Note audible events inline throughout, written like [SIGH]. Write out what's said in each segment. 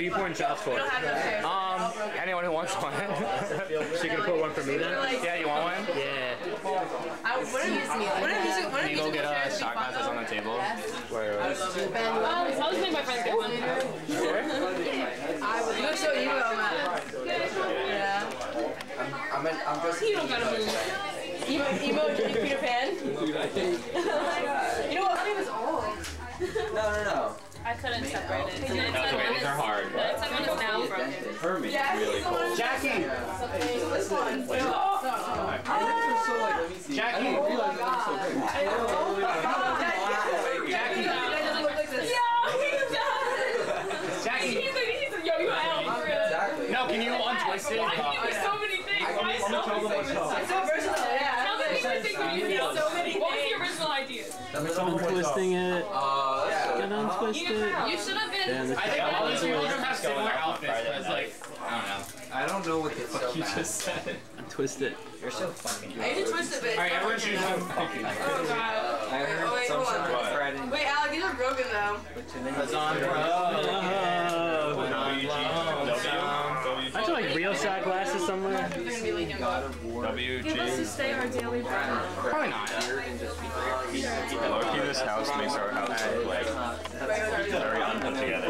who you pouring shots for? We don't have no chairs. Um, anyone who wants one. she gonna put one for me then? Yeah, you want one? Yeah. I, what are music? What are music? What are Can you go musical get uh, shot glasses on the table? I'll just make my friends get one. You look so emo, man. Yeah. I'm, in, I'm just. You don't gotta move. Emo, emo Peter Pan. [LAUGHS] you know what? My name is old. No, no, no. I couldn't separate it. The next That's one okay, is, these are hard. the next one is now broken. Hermit. Yeah, really someone cold. Jackie. This one. Wait, oh, no, no. So like, let. Jackie. I didn't realize it was so big. Jackie. Jackie. like He's a, he's a yo-yo for real. No, can you untwist it? Why can you do so many things? Why so many things? It's so versatile, yeah. Tell me what you think you do so many What was the original idea? Untwisting it. Uh, yeah. Gonna it. You should have been. Damn, I think all these people have similar outfits, but it's like, I don't know. I don't know what the fuck You just said. Untwist it. You're so fucking. I need to twist it, but Alright, everyone working. choose one. Oh, God. I heard Oh, wait, some hold on. sort of Friday. Wait, Alec, these are broken though. Aren't there like real shot glasses somewhere? They're gonna be leaking. Give us to stay our daily bread. Probably not. Low-key, this house makes our house look like very unput together.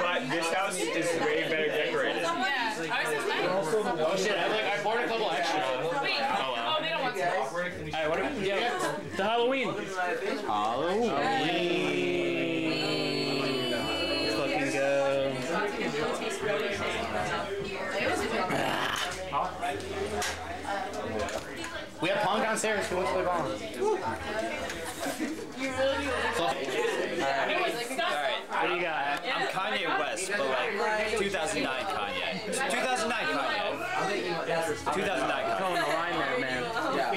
But this house is way better decorated. Oh shit, I like I bought a couple extra. Wait, oh, they don't want to. Alright, what do we get? The Halloween. Halloween. Have Pong downstairs. Who wants to play Pong? What do you got? I'm Kanye West, but like 2009 Kanye. 2009 Kanye. 2009 Kanye. Towing the line there, man. Yeah.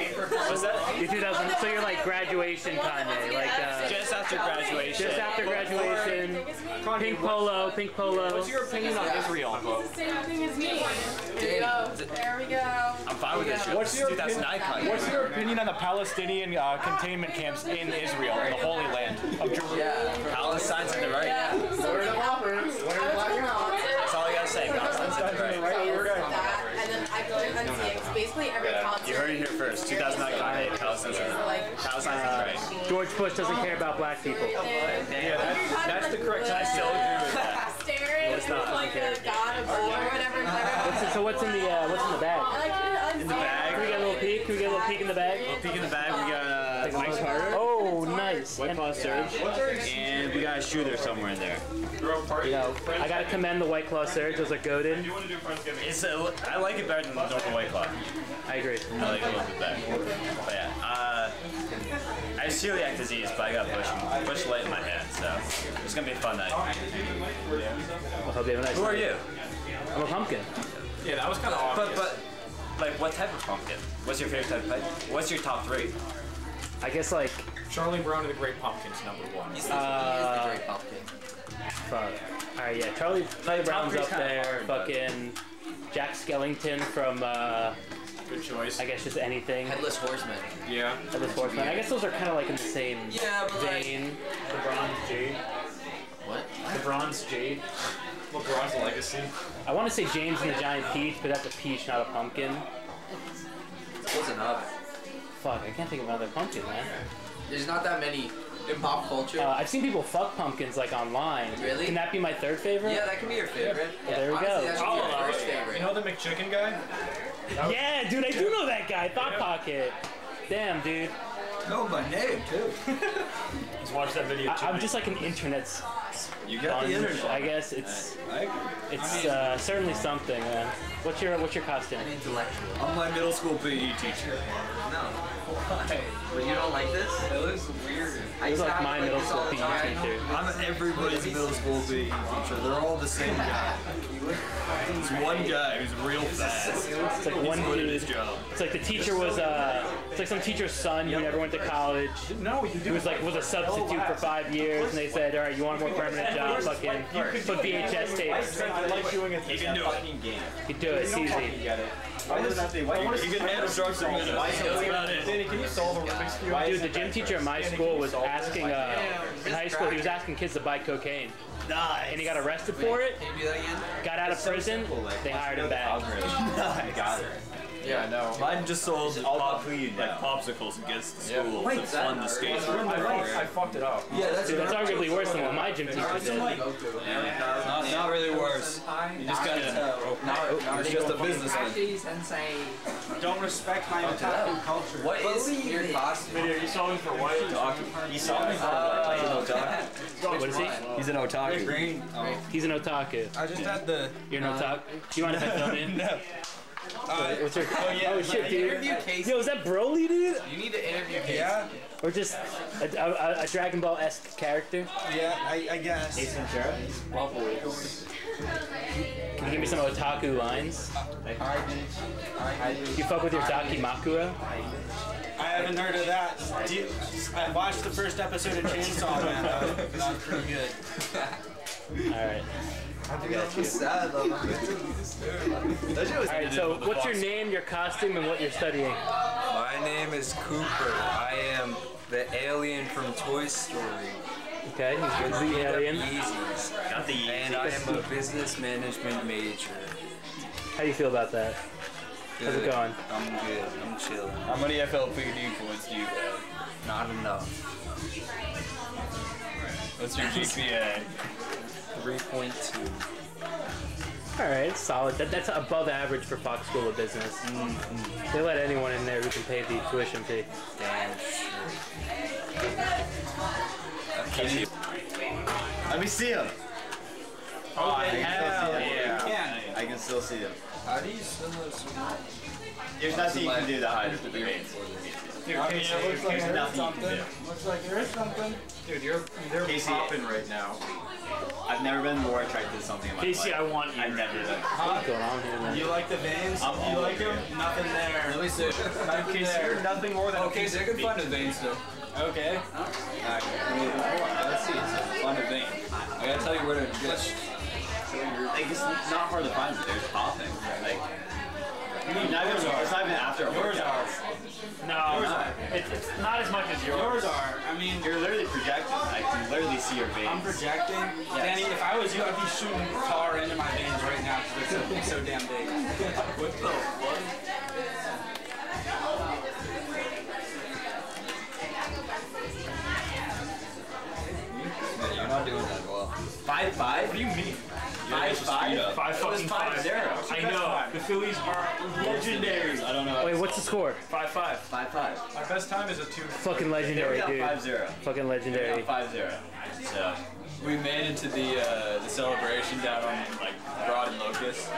What's that? You're 2000, so you're like graduation Kanye, like uh, Just after graduation. just after graduation. Pink polo, pink polo. What's your opinion on Israel? Same thing as me. There we go. There we go. I'm fine with this. What's your 2009 What's your opinion on the Palestinian uh, containment camps in Israel, in the Holy Land of Jerusalem? Palestine's in the right. That's That's all I gotta say. Palestine's in the right. that, and then I go to NCX. Basically every concert. You heard it here first. 2009 Kanye. Palestine's in the right. Like, Palestine's in the right. George Bush doesn't care about black people. Yeah, that's, that's the correct. I still agree with that. staring at like the god above or whatever. What's, so what's in the uh, what's in the bag? I like it. In the bag. Can we get a little peek? Can we get a little peek in the bag? Peek in the bag. We got uh, Mike's Harder. Oh, nice. White And, Claw Surge. And we got a shoe there somewhere in there. you know, I gotta commend the White Claw Surge. Those are goaded. It's a, I like it better than the normal White Claw. I agree. I like it a little bit better. But yeah, uh, I have celiac disease, but I got Busch, Busch Light in my hand, so it's gonna be a fun night. I hope you have a nice Who are you? I'm a pumpkin. Yeah, that was kind of But but like what type of pumpkin? What's your favorite type of pumpkin? What's your top three? I guess like Charlie Brown and the Great Pumpkins, number one. uh, Great pumpkin. fuck. All right, yeah. Charlie, Charlie Brown's up there. hard, but- fucking Jack Skellington from uh, Good choice. I guess just anything. Headless horseman. Yeah. Headless Horseman. I guess those are kind of like in the same Yeah, but like. vein. The Bronze Jade. What? The Bronze Jade. LeBron's legacy. I want to say James and the Giant Peach, but that's a peach, not a pumpkin. Close enough. Fuck, I can't think of another pumpkin, man. There's not that many in pop culture. Uh, I've seen people fuck pumpkins like online. Really? Can that be my third favorite? yeah, that can be your favorite. Well, there we Honestly, go. That should be your Oh, first favorite. You know the McChicken guy? Yeah, dude, I do know that guy. Thought Pocket. Damn, dude. know my name too. [LAUGHS] Just watch that video. I, I'm just like an internet s- You sponge. The internet. I guess it's I, it's uh, certainly something, man. What's your what's your costume? intellectual. I'm my middle school PE teacher. No. [LAUGHS] Why? But you don't like this? It looks weird. I It was like my middle school PE teacher. I'm everybody's middle school PE teacher. They're all the same guy. It's one guy who's real fast. It's like one Good at dude. his job. It's like the teacher was uh, It's like some teacher's son who never went to college. No, you He do. was like was a substitute for five years, and they said, "All right, you want a more permanent job? Fucking put VHS tapes. I like doing it. You can do it. game. You do it. It's easy." Get it. Why does that be? Why You can handle drugs in minutes. That's about it. Danny, can you solve a Rubik's Cube? Dude, the gym teacher at my school was asking, uh, in high school, he was asking kids to buy cocaine. And he got arrested for it, Can you do that again? got out of prison, they hired him back. I [LAUGHS] got it. Yeah, I know. Mine just sold all pop, like popsicles against the school Wait, to fund the that- skate. I, I fucked it up. Yeah, that's Dude, that's arguably worse than what my gym teacher did. Not, not really worse. You just gotta. It's just a businessman. Don't respect my otaku culture. What is your costume? Video, you solving for what? You saw me. Ah. [LAUGHS] What is he? He's an otaku. He's an otaku. I just had the. You're an uh, otaku? Do you mind if I film you? [LAUGHS] No. What's your, oh, yeah, oh shit, dude. Interview Casey. Yo, is that Broly, dude? You need to interview Casey. Yeah, Or just a, a, a Dragon Ball esque character? yeah, I, I guess. Can you give me some otaku lines? I, You fuck with your Dakimakura? I haven't heard of that. Do you, I watched the first episode of Chainsaw Man. That was, that was pretty good. [LAUGHS] Alright. Sad though. Alright, so what's your name, your costume, and what you're studying? My name is Cooper. I am the alien from Toy Story. Okay, he's the alien. Yeezys. Got the And I am a business management major. How do you feel about that? How's it going? I'm good. I'm chilling. How many FLPD points do you have? Not enough. What's your GPA? 3.2. Alright, solid. That, that's above average for Fox School of Business. Mm-hmm. They let anyone in there who can pay the tuition fee. Damn. Let me see him. Oh, I can still see him. yeah. I can still see him. How do you send those? There's nothing you can do to hide the veins. Casey, There's nothing you can do. Looks like there is something. Dude, you're they're Casey- popping right now. I've never been more attracted to something in my Casey, I want you. I've never been. What's going on here, man? You like the veins? I'm you like over them? Nothing there. Let me see. Nothing Casey, there. nothing more than. Okay, so I can find a vein still. Okay. All right. Let's see. Find a vein. I gotta tell you where to get. Like it's not hard to find, but there's popping. Like. Not even, it's not even after a Yours workout. are. No, it's, it's not as much as yours. Yours are. See your veins. I'm projecting. Danny, if I was you, I'd be shooting tar into my veins right now because they're so, so damn big. What the fuck? Yeah, you're not doing that well. Five five? What do you mean? Five five? Five It fucking five five. zero. I know. The Phillies are legendary. I don't know. Wait, what's the score? Five five. Five five. My best time is a two. Fucking legendary, dude. five zero. Fucking legendary. five zero. So We made it to the uh, the celebration down on like Broad and Locust.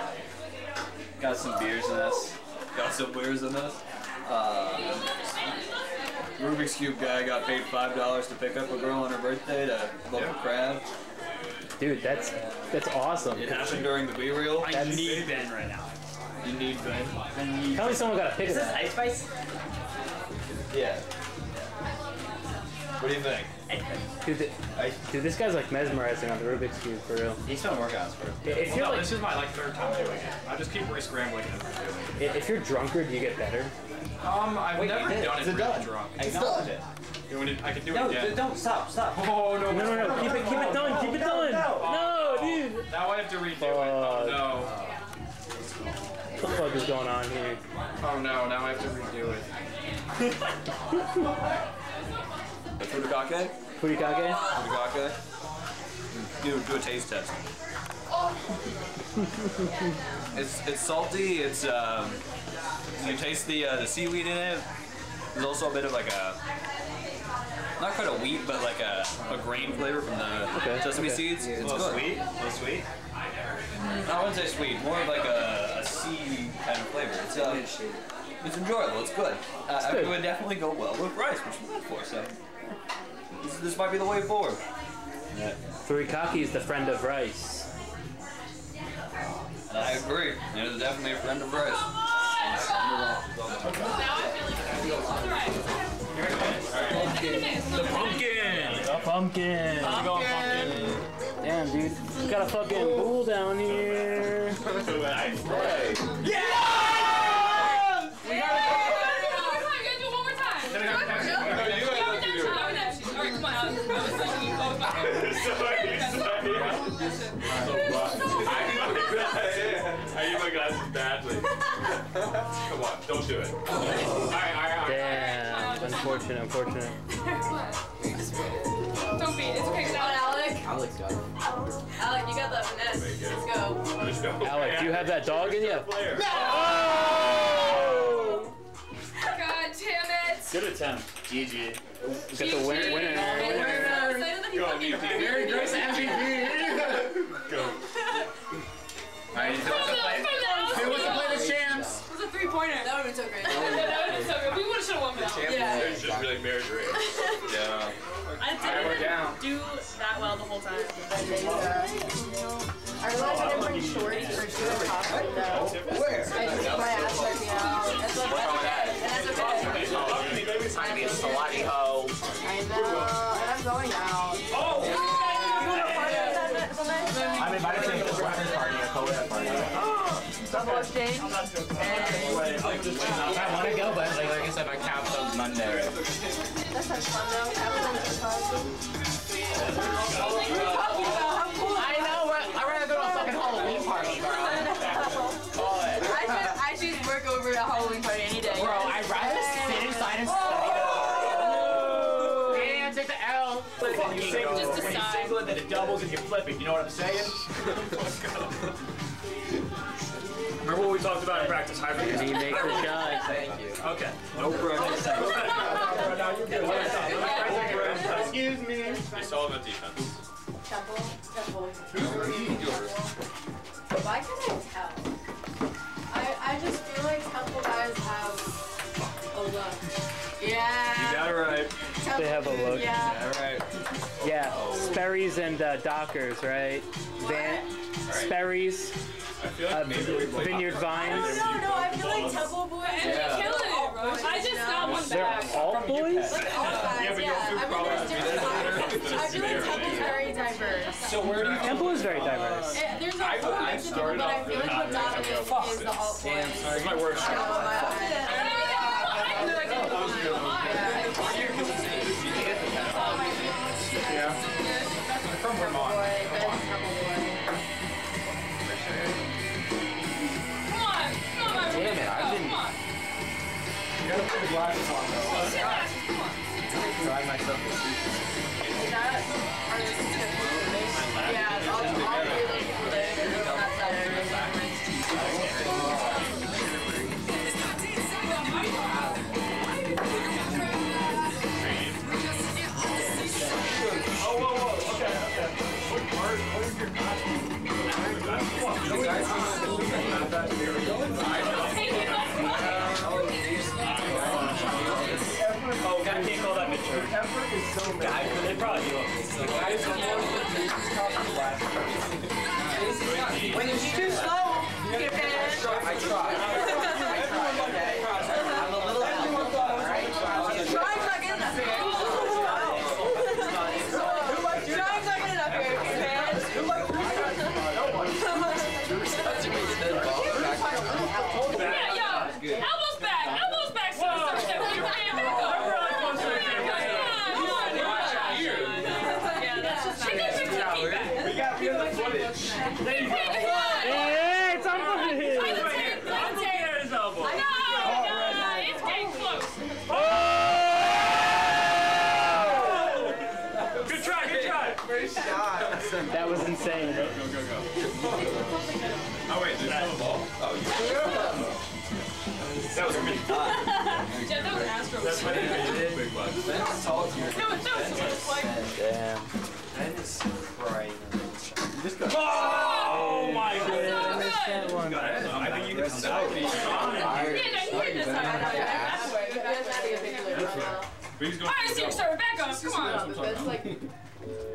got some beers in us. Got some beers in us. Uh, Rubik's Cube guy got paid five dollars to pick up a girl on her birthday to local crab. Dude, that's that's awesome. It happened during the B reel. I need Ben right now. You need Ben. Tell me someone got a pick of that. Ice Spice? Yeah. What do you think? Dude, th- dude, this guy's like mesmerizing on the Rubik's Cube for real. He's been working on this for. If you're No, like, this is my like third time doing it. I just keep re-scrambling it. if you're drunker, do you get better? Um, I've never did. done it it really done? drunk. Acknowledge it. It, I can do No, it again. don't stop, stop. Oh no, No, no, no. Keep it, keep it done. Keep it done. No, dude. Now I have to redo it. Oh no. What the fuck is going on here? Oh no, now I have to redo it. [LAUGHS] Furikake? Furikake? Furikake? Do, do a taste test. it's it's salty. It's um, you taste the uh, the seaweed in it. There's also a bit of like a not quite a wheat, but like a, a grain flavor from the Okay, sesame okay. seeds. It's A little good. sweet? A little sweet? I wouldn't say sweet, more of like a, a sea kind of flavor. It's uh, it's enjoyable. It's good. Uh, I good. It would definitely go well with rice, which we're not for. So this, this might be the way forward. Furikake is the friend of rice. I agree. It is definitely a friend of rice. Now I feel like The pumpkin. A pumpkin. How's it going, pumpkin? Damn, dude. Got a fucking bull down here. I use my glasses badly. Come on, don't do it. All right, all right, all right. Damn. Unfortunate, unfortunate. Don't be. It's okay. Come on, Alec. Alex got it. Alec, you got the finesse. Let's go. Let's go. Alec, do you have that dog in you? Player. God damn it. Good attempt. GG. You got the win- winner. I'm excited that he Go, fucking MVP. Mary Grace Go. Alright, who wants to play? Who wants to play the champs? It was a three pointer. That would have been so great. That would have been so good. We would have should have won that. Yeah. It's just really Mary Grace. Yeah. I didn't do that well the whole time. I realized I didn't bring shorts or shoes or though. Where? I just my ass working out. That's what that's okay. And that's okay. Time to be a salati hoe. I know. And I'm going out. Double exchange. I want to go, but like, like I said, my couch on Monday. That sounds fun though. Everyone's just fun. What are you talking about? How cool? I know, but I'd rather go to a fucking Halloween party, bro. I choose, I choose work over a Halloween party any day. Bro, I'd rather sit inside and study. Damn, take the L. Just decide. When you single it, then it doubles and you flip it. You know what I'm saying? Remember what we talked about in practice? Hybrid. Did he make the shot? Okay. No practice. [LAUGHS] Excuse me. It's all about defense. Temple. Temple. Yours. Why can I tell? I, I just feel like Temple guys have a look. Yeah. You got it right. Temple, They have a look. Yeah. All right. Yeah, Sperry's and uh, Dockers, right? Van Sperry's, I feel uh, like maybe we play. Vineyard No, Vines. no, no. I feel like Temple boys. And you're killing it, bro. I just got one back. They're back. all boys? Like all guys, Yeah, but yeah. your food I mean, problem there's different types. I feel like Temple's very diverse. So where do you Temple is very diverse. Eh, There's a whole mix of people, but I feel like what dominates is the alt boys. It's my worst. Insane. Go, go, go, go. Oh, wait, there's no ball. Oh, you That was me. Yeah, that was Astro. That's my big one. No, that was just like. Damn. Oh! oh my So goodness. good. I think you can decide. Yeah, no, you did this time. That's why. You guys gotta get big as well. Please go. All right, Steve, sorry, back up. Come on. That's like.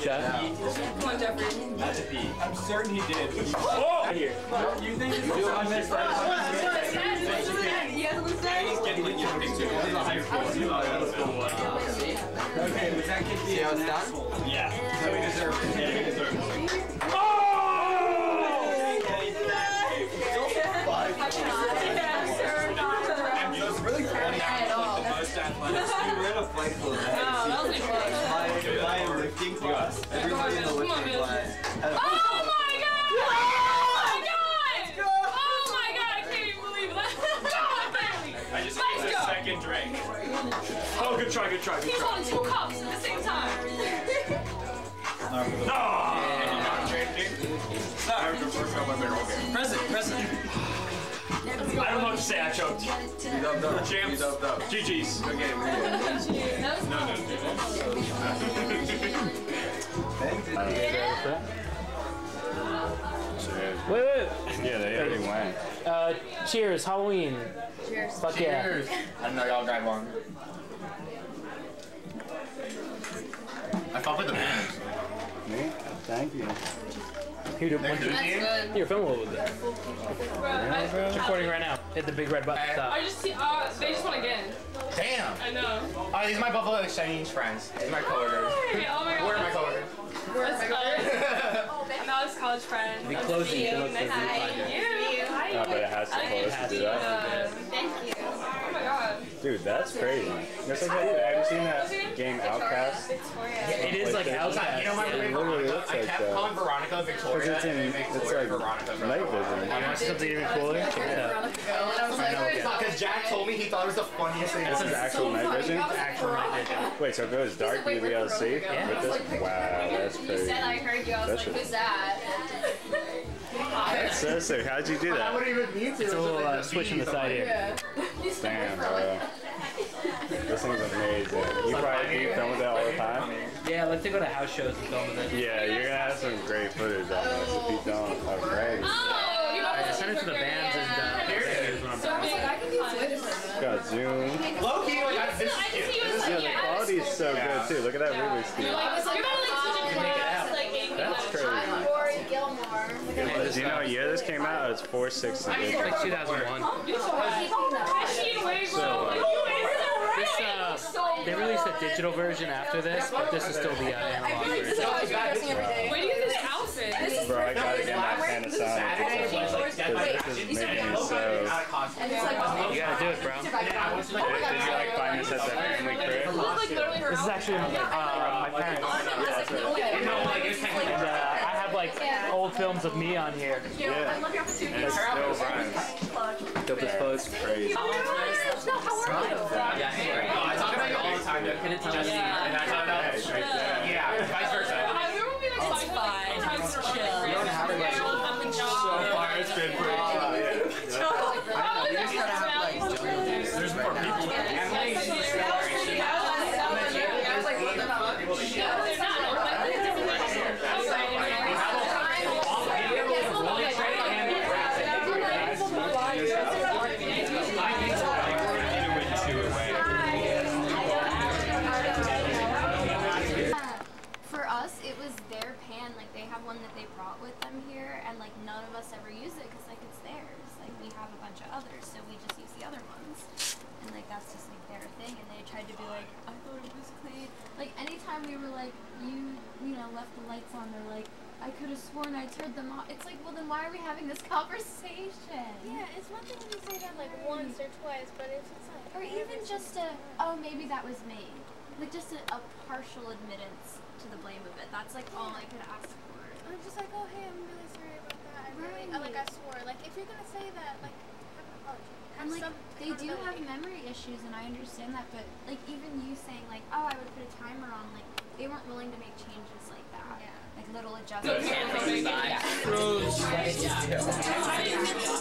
shot. Come on, Jeffrey. That's a P. I'm certain he did. Oh! Here. You think it's still on this He has a loose day. Getting like you think too. This is a high school. Okay, was that kid See how it's? Yeah. So he deserves it. Yeah, he deserves it. Oh! Really funny. At all. The most athletic. We were in a flight school. Oh, that lifting class. Everybody in the Come on, lifting class. Oh my god! Oh my god! Oh my god, I can't even believe that. I just Let's need a go. second drink. Oh, good try, good try, good He's try. holding two cups at the same time. No. Present, present. I don't know what to say, I choked. Dubbed up. Champs. Dubbed up. GG's. Good game. Wait, wait. Yeah, they already went. Uh, cheers, Halloween. Cheers. Fuck yeah. I don't know y'all drive one. I fuck with the band. Me? Thank you. Here, do- That's good. here, film a little bit. Bro, It's recording right now. Hit the big red button at the. I just see, uh, they just won again. Damn. I know. Oh, these are my Buffalo Exchange friends. These are my coworkers. Hey, oh my god. Where are my coworkers? [LAUGHS] That's good. I'm Alex college friend. Be Nice to closing meet you. look for Nice to the meet you. Hi. But it has to I close didn't to do see that. the- Thank you. My god. Dude, that's crazy. That's like, have you seen that game Outlast? Victoria. It is like Outlast. You know my yeah. roommate literally Veronica? looks I kept that. calling Veronica Victoria. It's in, and it's like Veronica. night vision. You want something even cooler? Yeah. it out. And I was Because Jack told me he thought it was the funniest thing. This is actual night vision? Actual night vision. Wait, so if it was dark, you'd be able to see? Yeah. With this? Wow, that's you crazy. said I heard you. I was like, a- who's that? That's so. How'd you do that? I wouldn't even need to. It's a little uh, switch on the side here. Yeah. Damn, bro. This thing's amazing. You probably do you film with that all the time? Yeah, let's go to house shows and film with it. Yeah, you're gonna have some great footage on this if you don't already. Oh, you know I send it to the bands and uh, venues when I'm I done. was like, I can do Twitter for Got Zoom. Low key, like, I, this I is can see cute. you as Yeah, like, the yeah. quality is so good too. Look at that Rubik's cube. Like, you're about to like such a Make it class, out. like, aiming That's at- crazy. I'm Rory Gilmore. Do you know what year this came out? It's 460. It's like 2001. Machine way, bro. Like, you ain't so right. This, uh, they released a digital version after this, but this is still the uh, analog version. dressing every day. Where do you get this outfit? This is Bro, I gotta get my Panasonic because this is making me so. and it's like, You gotta do it, bro. Did, did you like find this at the family crib? like literally her This is actually uh, my parents. And uh, I have like old films of me on here. Yeah. And it still runs. Dope as fuck. Crazy. no, how are you? Yeah, oh, I talk about you all the time, though. Can it tell me? And I talk about Yeah, vice versa. I remember being like, It's fine. Times It's in a chill. row. You don't have to Like, get- I'm the So job. far, it's been pretty chill, yeah. Oh, You just gotta have like There's more people. For us, it was their pan. Like they have one that they brought with them here, and like none of us ever use it because like it's theirs. Like we have a bunch of others, so we just use the other ones. And like that's just like their thing. And they tried to be like, I thought it was clean. Like anytime we were like, you, you know, left the lights on, they're like, I could turned them off. It's like, well then why are we having this [LAUGHS] conversation? Yeah, it's one thing when you say that like mm-hmm. once or twice, but it's just like Or even just a, oh, maybe that was me. Like just a, a partial admittance to the blame of it. That's like all I could ask for. I'm just like, oh hey, I'm really sorry about that. I really, I, like I swore. Like if you're gonna say that, like, have an apology. And like some they do have memory issues, and I understand that. But like even you saying like, oh, I would put a timer on, like they weren't willing to make changes like that, like little adjustments.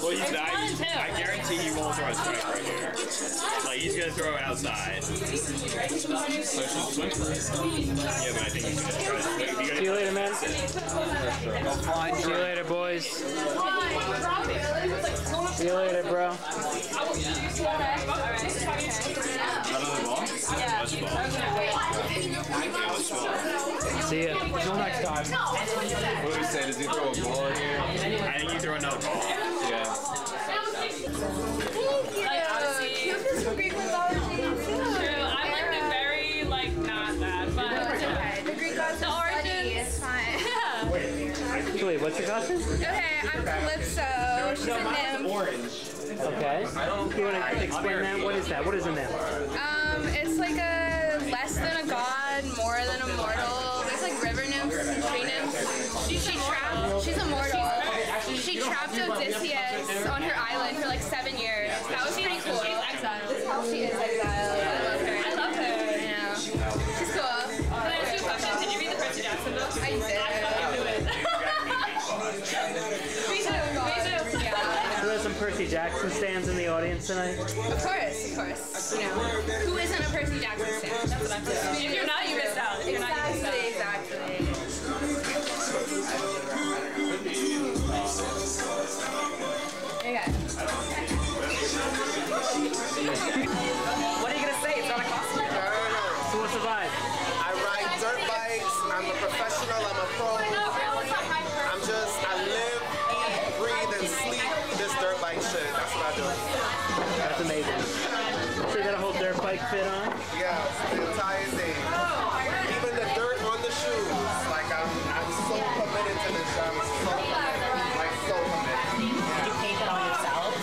Well, he's not. I guarantee he won't throw a strike right here. Like he's gonna throw it outside. Yeah, but I think he's gonna try to swing. See you later, man. See you later, boys. See you later, bro. See ya. Until next time. What do we say? Does he throw a ball in here? I think you throw another ball. Yeah. Like, honestly, true. I'm like the very, like, not that, but The Greek gods the are origins. It's fine. [LAUGHS] Yeah. Wait, what's your costume? Okay, I'm Calypso. She's a nymph. Okay. You want to explain that? What is that? What is a nymph? Um, it's like a less than a god, trapped Odysseus on her island for like seven years. That was pretty cool. She's exiled. She is exiled. I love her. I love her. I know. She's cool. Can I ask you a question? Did you read the Percy Jackson book? I did. I fucking knew it. [LAUGHS] me too. Me too. Yeah. So there's some Percy Jackson stands in the audience tonight. Of course, of course. You know, who isn't a Percy Jackson fan? That's what I'm saying. If you're not, fit on? Yeah, the entire thing. Even the dirt on the shoes. Like, I'm, I'm so committed to this. I'm so, like, so committed. Did you paint it on yourself?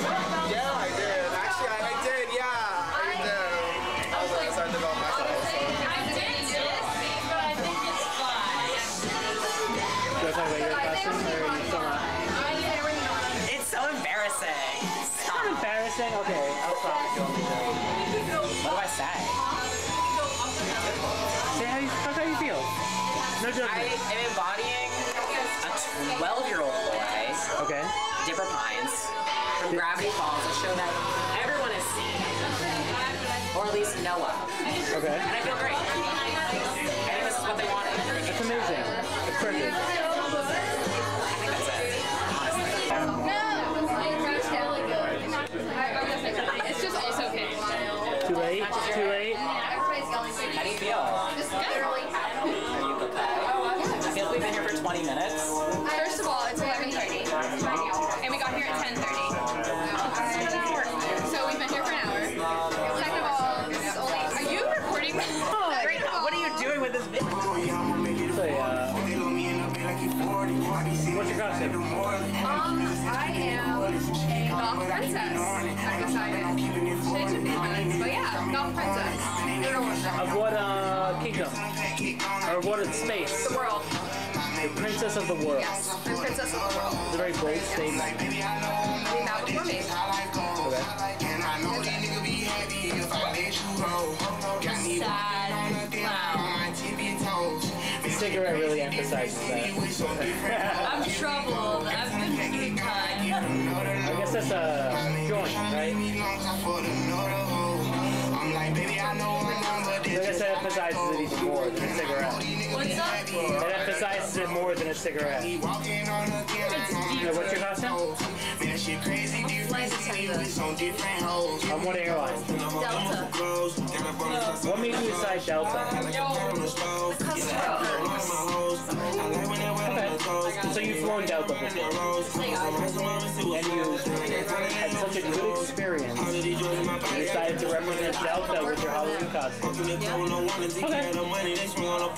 Yeah, I did. Actually, I, I did, yeah. I did. I was like, excited about myself. So. I did this, but I think it's fun. Do I talk about your costume or are you still not? It's so embarrassing. Stop. Not embarrassing? Okay, I'll stop if you want me to. What do I say? How you, how you feel. No I am embodying a 12 year old boy, Okay. Dipper Pines, from Gravity Falls, a show that everyone has seen, or at least know of. Okay. And I feel great. I think this is what they wanted. That's amazing. That's perfect. Late? Everybody's yelling. How do you feel? Princess. Of what uh, kingdom? Or what space? The world. The princess of the world. Yes, the princess of the world. It's a very bold statement. That before me. Sad. Wow. The cigarette really emphasizes that. [LAUGHS] I'm troubled. I've been big time. I guess that's a joint, right? That emphasizes more than a cigarette. What's up? It emphasizes it more than a cigarette. It's what's your costume? Flight attendant. On what airline? Delta. What made you decide Delta? Okay. So you've flown Delta before. And you had such a good experience. You decided to represent Delta with your Halloween costume. Okay.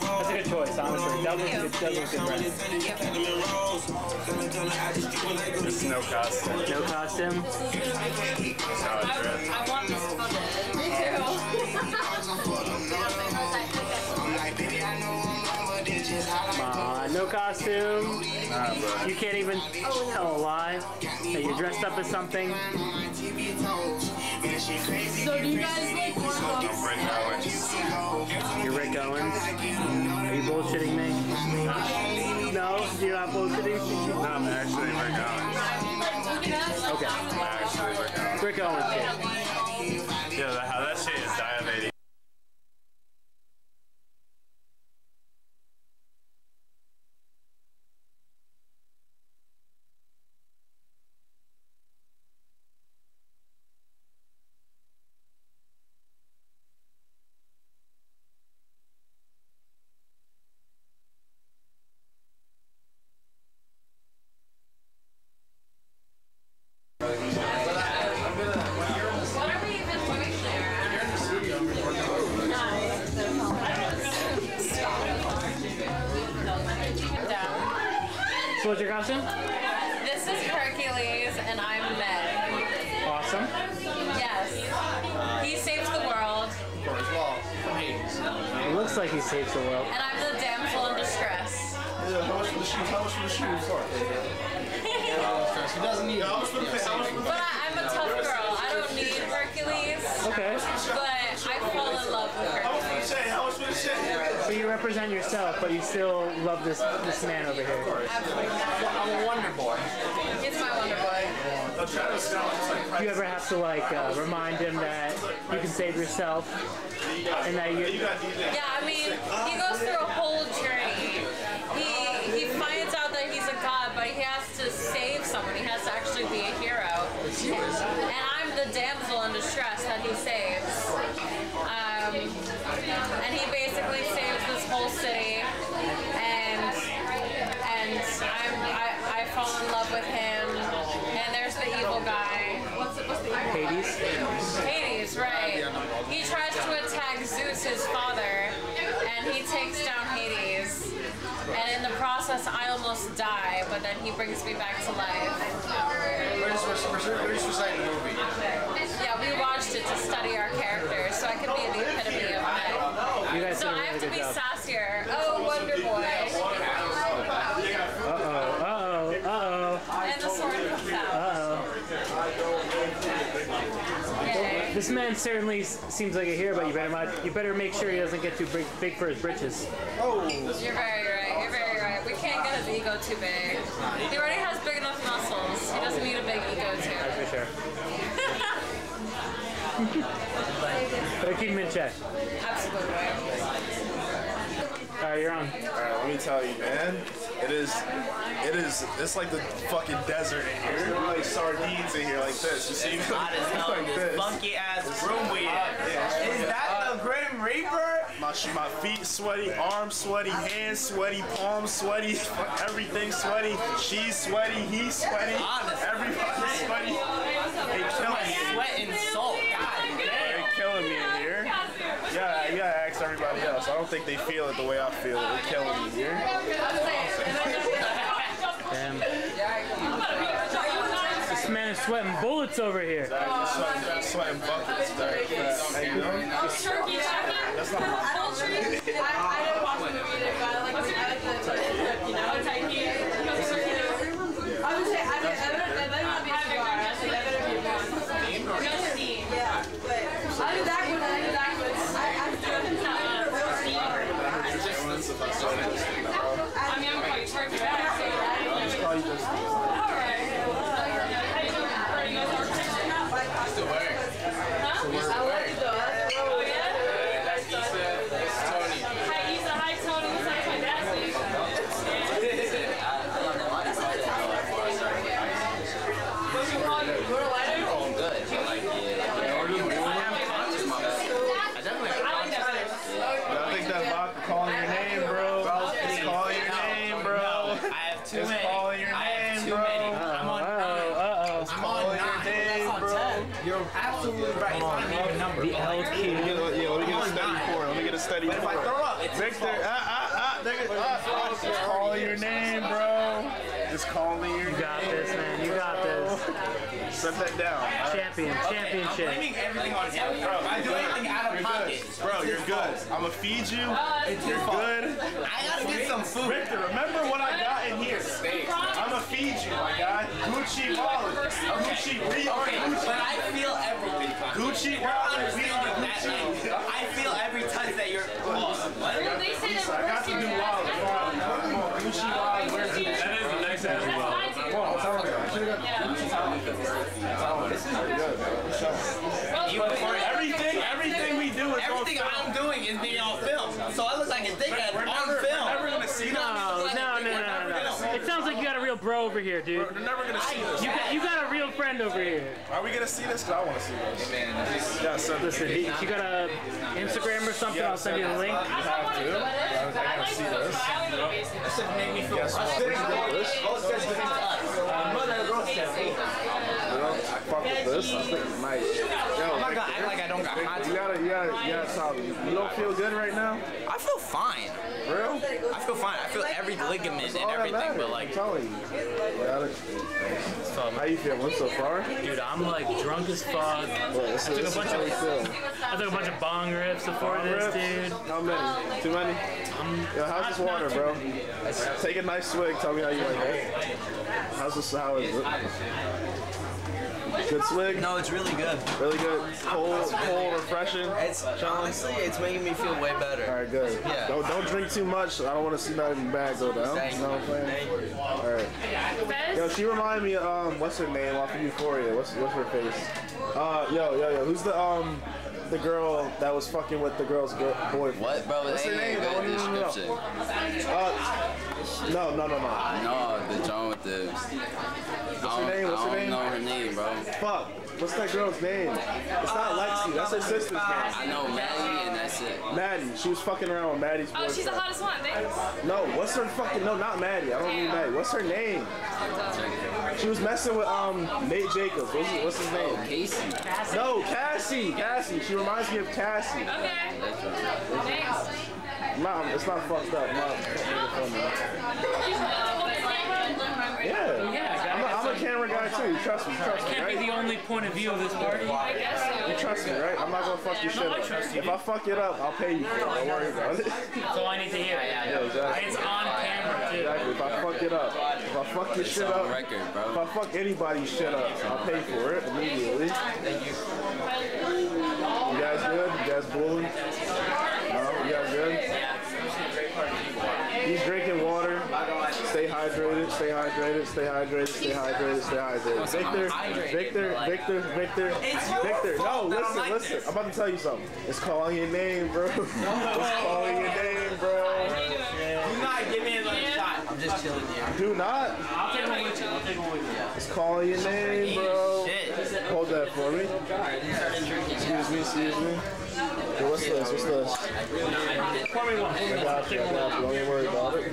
That's a good choice, honestly. Delta's a good, Delta's a good brand. There's no costume. No costume? I want this footage. Me too. Come on, no costume. costume. You can't even tell a lie that you're dressed up as something. So do you guys like work Rick Owens. You're Rick Owens. Are you bullshitting me? No, you're not bullshitting. No, I'm actually Rick Owens. Rick Owens. Rick Owens. Yeah, that, that So what's your costume? This is Hercules, and I'm Meg. Awesome. Yes. He saves the world, It looks like he saves the world. and I'm the damsel in distress. [LAUGHS] Yeah, How much for the shoes? How much for the shoes? He doesn't need. How much for the How much for the But I, I'm a tough girl. I don't need Hercules. Okay. But I fall in love with Hercules. How much for the shit? So you represent yourself, but you still love this this man over here. I'm a Wonder Boy. He's my Wonder Boy. Do you ever have to like uh, remind him that you can save yourself and that you? Yeah, die, but then he brings me back to life. We're just, we're, we're just reciting the movie. Yeah, we watched it to study our characters, so I could be the epitome of that. You guys So did a I have really to be job. sassier. Oh, Wonder Boy. Uh oh. Uh oh. Uh oh. And the sword comes out. Uh oh. This man certainly seems like a hero, but you better you better make sure he doesn't get too big, big for his britches. Oh. You're very right. You're very right. We can't get his ego too big. He already has big enough muscles. He doesn't need a big ego too. For sure. [LAUGHS] Better keep him in check. Absolutely. All right, you're on. Alright, let me tell you, man. It is, it is, it's like the fucking desert in here. We're like sardines in here like this. You see? It's hot as hell [LAUGHS] in like this funky ass room we in. Is that the Grim Reaper? My, my feet sweaty, arms sweaty, hands sweaty, palms sweaty, everything sweaty. She's sweaty, he's sweaty, everybody's sweaty. They killing me. Sweat and salt. God They're killing me in here. Yeah, you gotta ask everybody else. I don't think they feel it the way I feel it. They're killing me here. Damn. This man is sweating bullets over here. Sweating, sweating buckets. How? Turkey? That's not Poultry? I, I don't watch the movie either, but I like, I like the, the, you know, turkey. I would say, I mean, I better, I better not be a cigar. I think I better be a gun. No steam. Yeah, but I do backwards, I do backwards. I, I do it not real steam. I mean, I'm quite turkey back, so I don't know. Alright. How you doing? Are you guys working? Still wearing. Huh? Still wearing. Oh, yeah? That's Issa. It's Tony. Hi, Issa. Hi, Tony. What's up, my dad's Oh, good. I definitely I think that vodka calling your name, bro. It's calling your name, bro. I have too It's many. calling your I have name, too bro. many. I'm on nine. Uh I'm on nine. name, bro. You're absolutely right. It's not an even number. The but like, LQ. Yeah, let me get a I'm on steady nine. pour. Let me get a steady But if I pour. throw up, it's his Victor, fault. ah, ah, ah, nigga, ah, ah, it's calling your name, bro. It's is calling you. You got this, man. You got this. Set that down. Champion, championship. everything on him. Bro, if I do anything out of You're pocket. good. Bro, you're good. I'm gonna feed you. Uh, you're good. I gotta get some food. Victor, remember what I got in here. I'm gonna feed you, my guy. Gucci wallet. Gucci, we are Gucci. but I feel everything. Gucci You're wallet. We are understanding that Gucci. now. I feel every touch that you're. What? They say that I got the new wallet. Come on, Gucci wallet. Where's it? That is a nice ass wallet. Everything, everything we do is on Everything film. I'm doing is being on film. So I look like a dickhead We're on never, film. we're never gonna see No, that. no, no, no, no, no. It sounds like you got a real bro over here, dude. We're never gonna see this. You got, you got a real friend over here. Are we gonna see this? Cause I want to see this. Yeah, so Listen, he- you got a Instagram or something? I'll send you the link. You have to. I gotta see this. This should make me feel Guess what? Both says to Fuck with this. I think it might. Yo, I'm not gonna act like I don't got you gotta, you gotta, you gotta tell. You don't feel good right now? I feel fine. Real? I feel fine. I feel every ligament and everything, but like. I'm telling you. You gotta- How you feeling so far? Dude, I'm like drunk as fuck. Well, this I took this a bunch of. I took a bunch of bong rips before Bong this, rips? dude. How many? Too many? Um, Yo, how's this water, bro? Take a nice swig. Tell me how you like it. How's this? How is it? Good swig? No, it's really good. Really good. Cold, cold, refreshing. It's honestly, it's making me feel way better. All right, good. Yeah. Don't don't drink too much. I don't want to see nothing bad go down. Thank You know what I'm saying? All right. Yo, she reminded me. of, Um, what's her name off of Euphoria? What's what's her face? Uh, yo, yo, yo. Who's the um, the girl that was fucking with the girl's girl, boyfriend? What, bro? What's her name? No, no, no, no, no. Uh, no, no, no, no. No, the John with the. What's her name? What's I her don't name? know her name, bro. Fuck. What's that girl's name? It's not Lexi. That's her sister's name. I know Maddie, and that's it. Maddie. She was fucking around with Maddie's Oh, she's the hottest one, thanks. No, what's her fucking? No, not Maddie. I don't mean Maddie. What's her name? She was messing with um Nate Jacobs. What's his, what's his name? Casey. No, Cassie. Cassie. She reminds me of Cassie. Okay. Thanks. Mom, it's not fucked up. Mom. Yeah. Yeah, I'm a, I'm a camera guy too. Trust me. Trust me. Can't be the only point of view of this party. I guess so. You trust me, right? I'm not gonna fuck your shit No, I up. you, If I fuck it up, I'll pay you for it. Don't worry about it. That's all I need to hear. Yeah, exactly. It's on camera, too. Exactly. If I fuck it up, if I fuck your shit up, record, if I fuck anybody's shit up, I'll pay for it immediately. You guys good? You guys bullying? No? You guys good? He's drinking water. Stay hydrated, stay hydrated, stay hydrated, stay hydrated, stay hydrated. Victor, Victor, Victor, Victor, Victor. No, listen, listen. I'm about to tell you something. It's calling your name, bro. [LAUGHS] It's calling your name, bro. Do not give me another shot. I'm just chilling here. Do not. I'll take one with you. I'll take one with you. It's calling your name, bro. Shit. Hold that for me. Excuse me, excuse me. Hey, what's this? What's this? Pour me one. I got you, I got you. Don't even worry about it.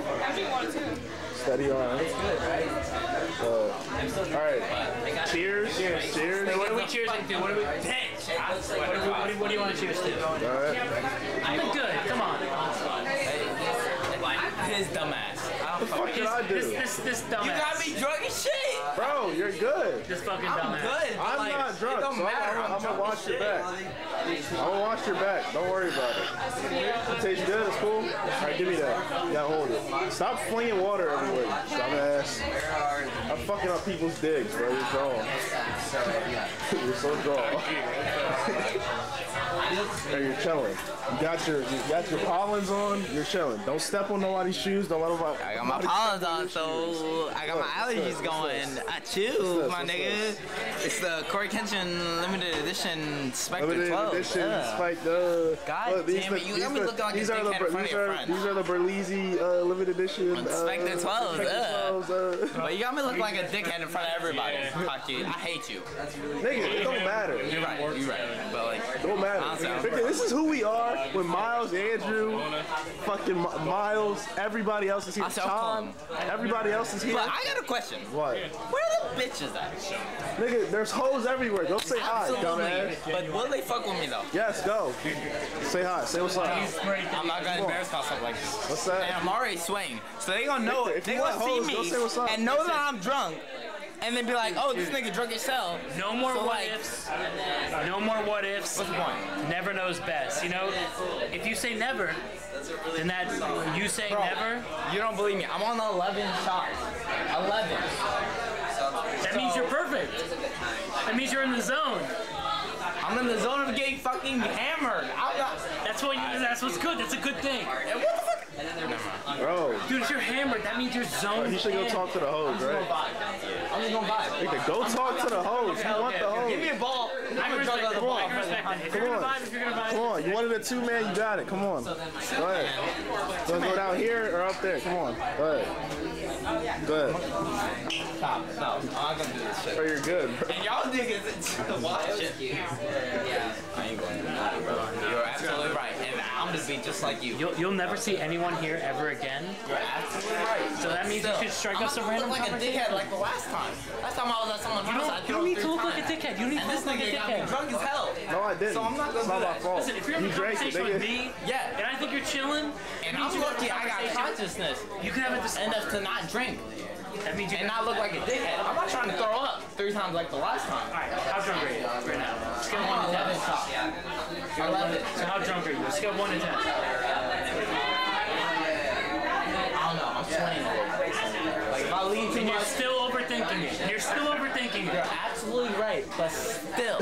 Steady on. Uh, Alright. Cheers. Cheers. cheers. What are we cheersing to? What are we? Pinch. What, do we- what, do, what do you want to cheers to? Alright. I'm good. Come on. His dumbass. I The don't fuck fuck did I do? This, this, this dumbass. You got me drunk as shit. Bro, you're good. This fucking I'm dumbass. good. I'm like, not drunk, It so don't I'm, matter. I'm, I'm gonna wash watch your back. I'm gonna wash your back. Don't worry about it. It tastes good. It's cool. Alright, give me that. Yeah, hold it. Stop flinging water everywhere, you dumbass. I'm fucking up people's digs, bro. You're drawing. [LAUGHS] You're so draw. [LAUGHS] Hey, you're chilling. You got your you got your pollens on. You're chilling. Don't step on nobody's shoes. Don't let nobody. I got my pollens on, so I got my allergies going. I chew, my nigga. It's the Corey Kenshin limited edition Spectre Limited 12. edition Yeah. Spike the. God damn it, you got me looking like a these are the dickhead in front these are these are the Berlizzi uh, limited edition. Uh, Spectre 12s, Spectre yeah. 12s, uh, But you got me looking like a dickhead in front of everybody. Fuck you. I hate you. Nigga, it don't matter. You're right. You're right. Don't matter. This is who we are with Miles, Andrew, fucking Mi- Miles, everybody else is here. I Tom, everybody else is here. But I got a question. What? Where are the bitches at? Nigga, there's hoes everywhere. Go say hi, dumbass. But will they fuck with me though? Yes, go. Say hi. Say what's up. I'm not gonna embarrass myself like this. What's that? And I'm already swaying. So they gonna know it. They gonna see hoes, me say what's up. and know that I'm drunk. And then be like, oh, this nigga drunk as hell. No more So, what like, ifs. No more what ifs. What's the point? Never knows best. You know, if you say never, then that you say Bro, never. You don't believe me. I'm on 11 shots. 11. That means you're perfect. That means you're in the zone. I'm in the zone of getting fucking hammered. I'm not. That's what. You, that's what's good. That's a good thing. What the fuck? Bro, Dude, if you're hammered, that means you're zoned. you should go talk to the hoes, right? I'm just gonna buy it. Nigga, go talk to the hoes. You want the hoes. Give me a ball. I I'm can a drug respect on the ball. I can respect it. If Come you're gonna on. vibe, if you're gonna vibe. Come on, you wanted a two man, you got it. Come on. Go ahead. You wanna go down here or up there? Come on. Go ahead. Go ahead. Stop. No, I'm not gonna do this shit. Oh, you're good. bro. And y'all niggas [LAUGHS] watch it. I ain't gonna do that, bro. You're absolutely right. And I'm gonna be just like you. You'll, you'll never see anyone here ever again. You're absolutely right. So that means you should strike I'm us a not random look like a dickhead like the last time. Last time I was at someone's You house, don't- I you don't need to look like a dickhead. You don't need and to this look like a nigga got me dickhead. drunk as hell. No, I didn't. So I'm not gonna not do my that. fault. Listen, if you're you having a conversation with me, Yeah. and I think you're chilling, And I'm means you have a lucky I got consciousness You can have a dis- enough to not drink That means you and not look like a dickhead. I'm not trying to throw up three times like the last time. Alright, how drunk are you right now? Scale I'm 1 on top. I love it. So how drunk are you? Let's go one to ten. I don't know. I'm 20. Lean too much. You're still overthinking it. You're still overthinking it. You're absolutely right, but still,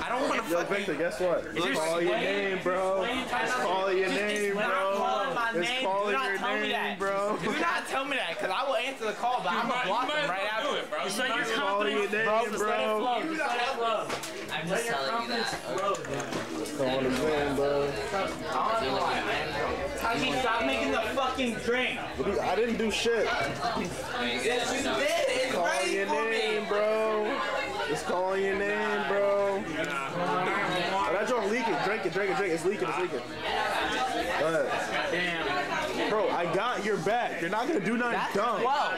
I don't want to. Yo, fucking, Victor, guess what? It's just call your name, bro. It's calling your name, bro. It's calling my name, Do not tell me that, bro. Do not tell me that, because I will answer the call, but I'm gonna block him right after it, bro. Just let your confidence flow. Just let it flow. I'm just telling you that. Calling his name, bro. I don't know why. Taki, stop making the fucking drink. What do you- I didn't do shit. Yes, you did. It's Calling ready your name, me. bro. It's calling your name, bro. Oh, that joint leaking. Drink it, drink it, drink it. It's leaking, it's leaking. Go ahead. Damn. Bro, I got your back. You're not gonna do nothing That's dumb. 12.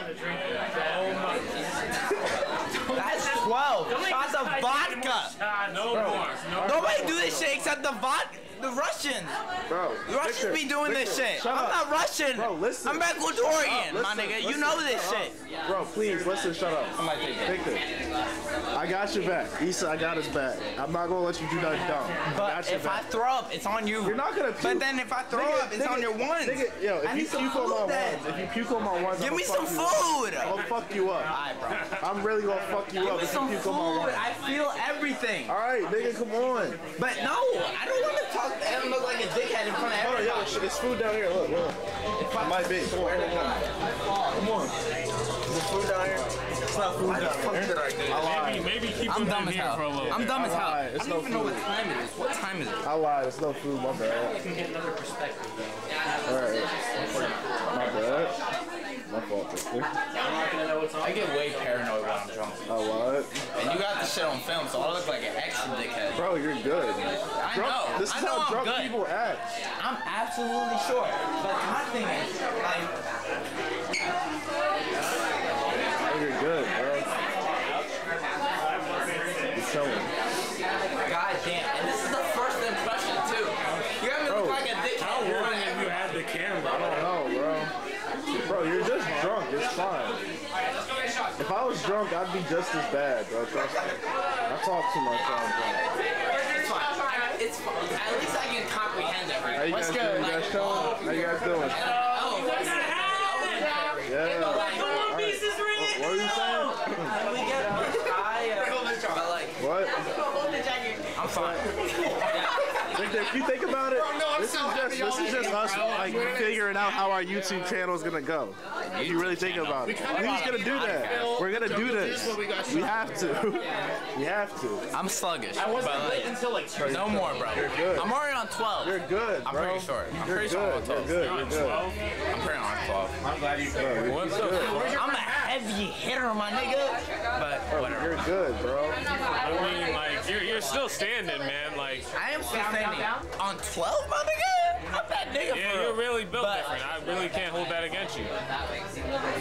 That's 12. Shots of vodka. No more. Nobody do this shit except the vodka. The Russians. Bro, The Russians Victor, be doing this shit. I'm up. not Russian. Bro, listen. I'm Ecuadorian, my listen, nigga. You know this shit. Bro, please listen. Shut up. I might take that. Victor, I got your back. Issa, I got his back. I'm not gonna let you do nothing dumb. I But if I throw up, it's on you. You're not gonna puke. But then if I throw Nigga, up, it's nigga, on your ones. Nigga, yo, if I you puke on my then. ones, if you puke on my ones, Give I'ma me some food. I'm gonna fuck you up. Alright, bro. I'm really gonna fuck you Give up me if you some puke on my food. ones. I feel everything. All right, nigga, come on. But no, I don't want to talk and look like a dickhead in front of Hold on, yo, everybody. shit, there's food down here. Look, look. It might be. Come on, come on. Come on. There's food down here. It's not food down here. I lied. Maybe maybe keep I'm them dumb down as here hell. for a little I'm bit. dumb as hell. Alright, I don't no even know what time it is. What time is it? I lied. It's no food. My bad. You can get another perspective, though. Yeah, All right. My bad. My fault, Victor. I'm not gonna know what's on. I get way paranoid when I'm drunk. Oh, I lied. And you got the shit on film, so I look like an extra dickhead. Bro, you're good. I Drunk- know. This is I know how I'm drunk good. people act. I'm absolutely sure. But my thing is, like, Oh, you're good, bro. You're chilling. god damn. And this is the first impression, too. You got me look Bro. like a dickhead. How long have you had the camera? I don't know, bro. Bro, you're just drunk. It's fine. If I was drunk, I'd be just as bad, bro. Trust me. I talk too much when I'm drunk. It's fine. At least I can comprehend everything. How you What's guys good? doing? You guys chilling? How you guys doing? Oh, what's that? Yeah. But like, The One Piece is real. What, what are you saying? we get [LAUGHS] I, uh, but like, What? I'm fine. Victor, if you think about it, this is just this is just us like figuring out how our YouTube channel is gonna go. If you really think about it, who's gonna do that? We're gonna do this. We have to. [LAUGHS] We have to. I'm sluggish. But like, until like Bro, no more, bro. You're good. I'm already on 12. You're good, I'm pretty sure. I'm You're pretty sure I'm on good. You're good. You're good. I'm pretty on 12. I'm glad you. Bro, you're What's good. up? I'm a heavy hitter, my nigga. But whatever. you're good, bro. I mean, like, you're, you're still standing, man. Like, I am still standing on 12, my nigga. I'm that nigga yeah, for you're really built different. I really can't hold that against you.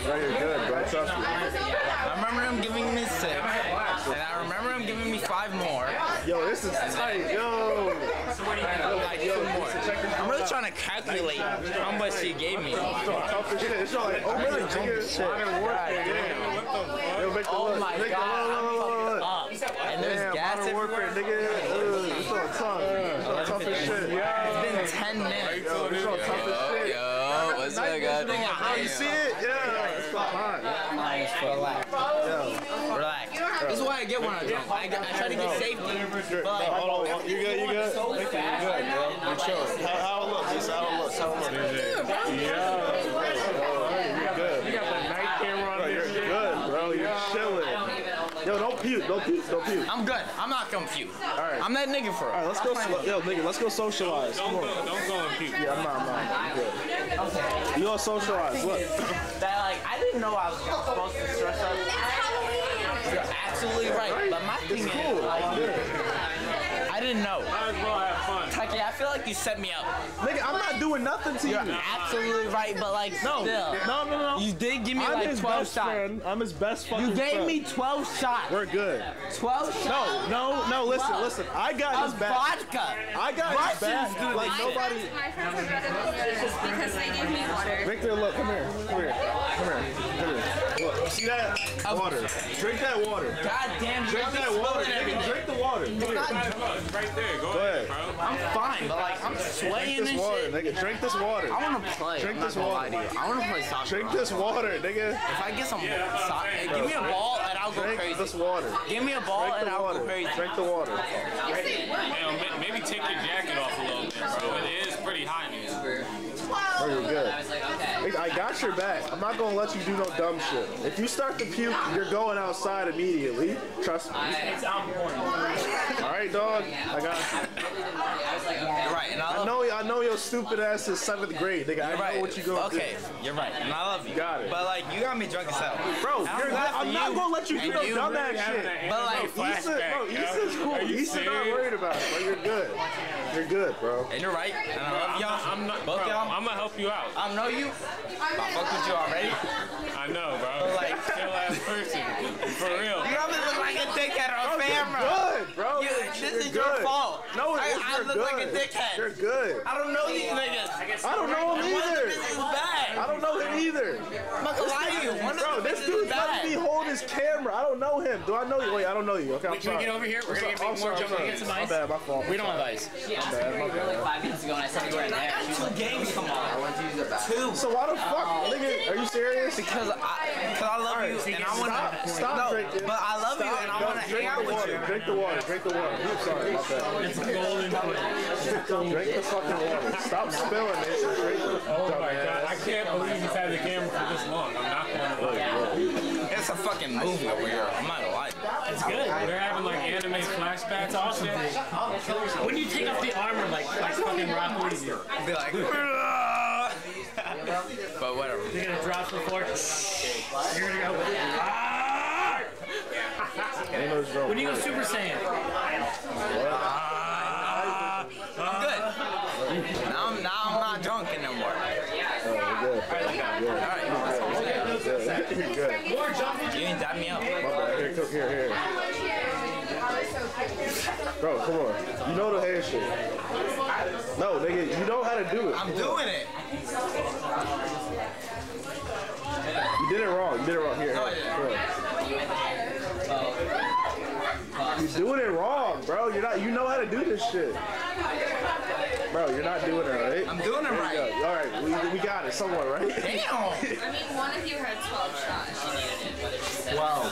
Bro, you're good, bro. Trust me. I remember him giving me six, and I remember him giving me five more. Yo, this is tight, yo. Like two more. I'm really trying to calculate how much he gave me. Tough as shit. It's all like, oh, really, nigga. Yo, make the Oh look. my God, look, look, look, look. Up. And there's Damn, gas modern warfare, nigga. Ugh, It's all tough. It's all tough as shit. It's been 10 minutes. Yo, it's all tough as shit. Yo, what's up, guys? Oh, you see it? Yeah. It's all hot. Yo. Relax. This is why I get when I drunk. I, I try to get safety. But like, Hold on. You good? You good? You good, bro. You're chilling. How, how it look? Just how it look. How it look. You're good. You got the night camera on Bro, there. you're good, bro. You're chilling. Yo, don't puke. Don't puke. Don't puke. I'm good. I'm not confused. All right. I'm that nigga for All right, let's go. slo- Yo, nigga, let's go socialize. Don't Come go, on. don't go and puke. Yeah, I'm not. I'm not. I'm good. You all socialize. Look. that like I didn't know I was supposed to stress out. You're absolutely right. But my thing It's is, cool. like, I didn't know. Might as well have fun. Taki, I feel like you set me up. Nigga, I'm not doing nothing to you. You're absolutely right, but like No, still. no, no, no. You did give me I'm like 12 shots. friend. I'm his best fucking You gave friend. me 12 shots. We're good. 12 shots. No, no, no. Listen, Twelve. listen. I got his Of back. vodka. I got his Russians back. do Like this. nobody. My friends are better than yours because they give me water. Victor, look, come here, come here, come here, come here. Look, see that water? Drink that water. God damn, you Drink that water. spilling Nigga, drink the water. Come not right there. Go, Go ahead, ahead. bro. I'm fine, but like I'm Drink this and water, shit. nigga. Drink this water. I want to play. Drink I'm not this gonna water. lie to you. I want to play soccer. Drink this water, nigga. If I get some Yeah, that's what I'm soccer, saying, give me a ball and I'll go Drink crazy. this water. Give me a ball Drink and the I'll water. go crazy. Drink the water. Maybe take your jacket off a little bit, bro. It is pretty hot in here. Bro, you're good. I got your back. I'm not gonna let you do no dumb shit. If you start to puke, you're going outside immediately. Trust me. All right, dog. I got you. You're right, and I I love know. I know your stupid ass is seventh grade, nigga. I You're know right. what you gonna okay, do. you're right, and I love you. Got it. But like, you got me drunk as hell, Bro, I'm you're not, I'm not gonna let you do no you dumbass really having shit. an But like, anime Issa, bro, flashback, yo. Issa's cool. Are you Issa's not worried about it, but You're good. You're good, bro. and you're right, and I love y'all. I'm not, both bro, y'all. I'm gonna help you out. I know you. I fuck with you already. I know, bro. Like- chill ass person. For real. You probably look like a dickhead on Bro, camera. you're good, bro. You, this is your fault. No, it I. I look good. like a dickhead. You're good. I don't know these niggas. I don't know him And one of the either. bitches is bad. I don't know him either. I'm not gonna lie to you. One Bro, of the this bitches dude's is bad. letting me hold his camera. I don't know him. Do I know you? Wait, I don't know you. Okay, I'm Wait, can sorry. we get over here? We're gonna sorry. get more I'm jump sorry. and get some My bad, my fault. We don't have ice. My bad, my bad. Five minutes ago, and I said you were in there. Two games come on. Two. So why the fuck, oh. nigga? Are you serious? Because I, cause I love you and I wanna. Stop, stop drinking. but I love you and I wanna hang out with you. Drink the water. Drink the water. I'm sorry, my bad. It's golden. Drink the fucking water. Stop spilling it. Oh my god, I can't believe he's had the camera for this long. I'm not gonna. It's a fucking movie over here. I'm not gonna lie. It's good. They're having like anime flashbacks. It's awesome. When you take off the armor like like fucking Rock Lee, Be like, [LAUGHS] but whatever. you're gonna drop the floor. You're gonna go. "Ah!" Ain't no. When you go Super Saiyan, Ah, I'm good. Now I'm now I'm not drunk anymore. Oh, you're good. You're All right, that's what I'm saying. good. You're good. You ain't dab me up. My bad. Here, come here, here. Bro, come on. You know the hair shit. No, nigga, you know how to do it. I'm doing it. You did it wrong. You did it wrong. Here, No, I here. Oh, bro. You're doing it wrong, bro. You're not. You know how to do this shit. Bro, you're not doing it right. I'm doing it There right. go. All right, we, we got it somewhat, right? Damn. I mean, one of you had 12 shots. Wow.